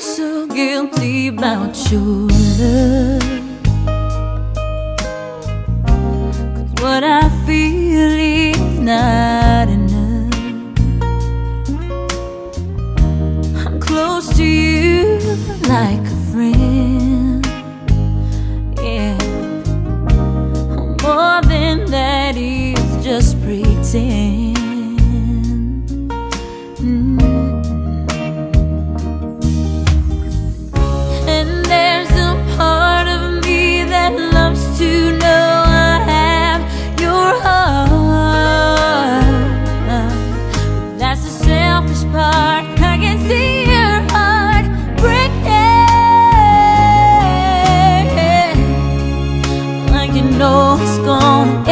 feel guilty about your love. soul's gone.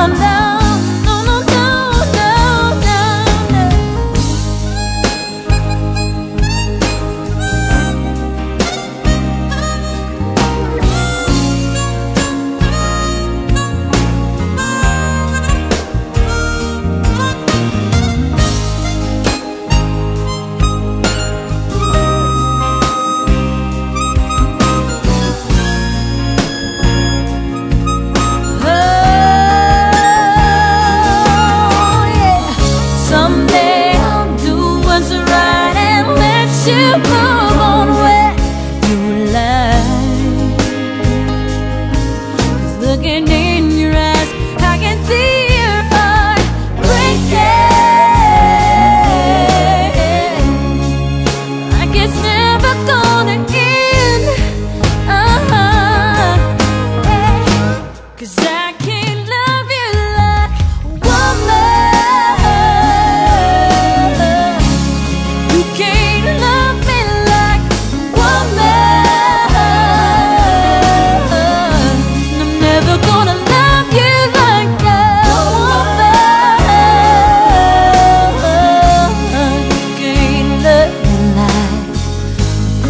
come down.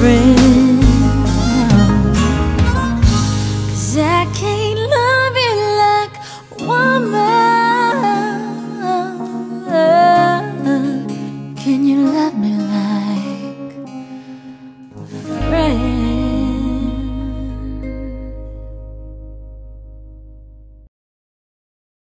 Friend.